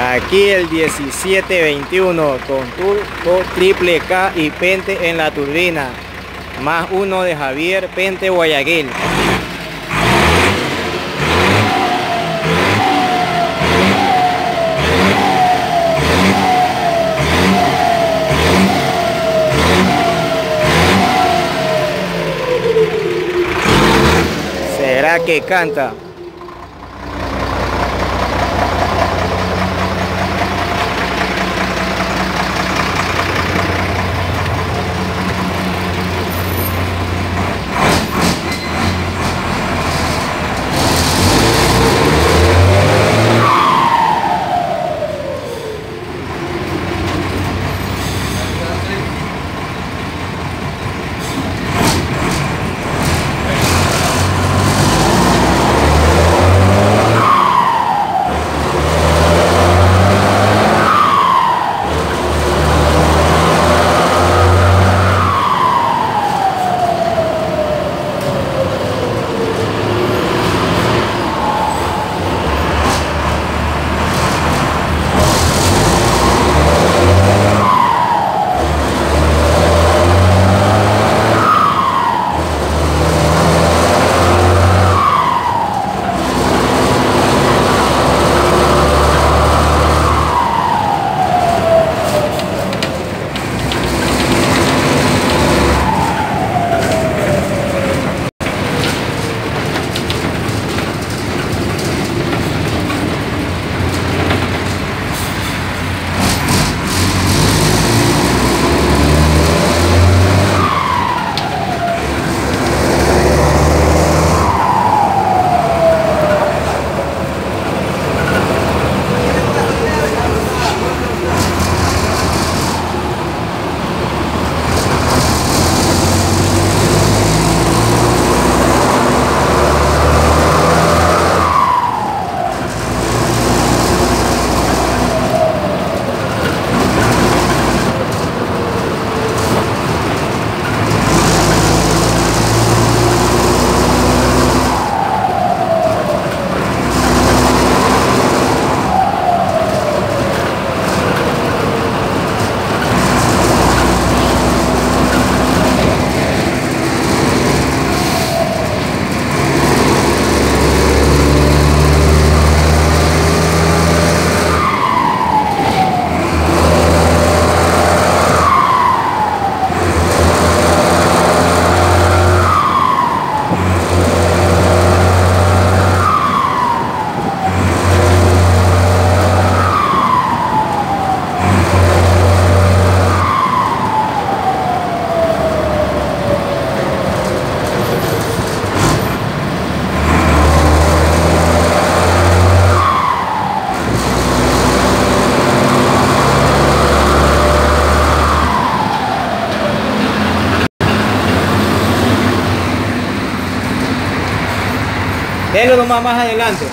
Aquí el 1721 con turbo triple K y pente en la turbina. Más uno de Javier Pente Guayaquil. ¿Será que canta? Denlo nomás más adelante.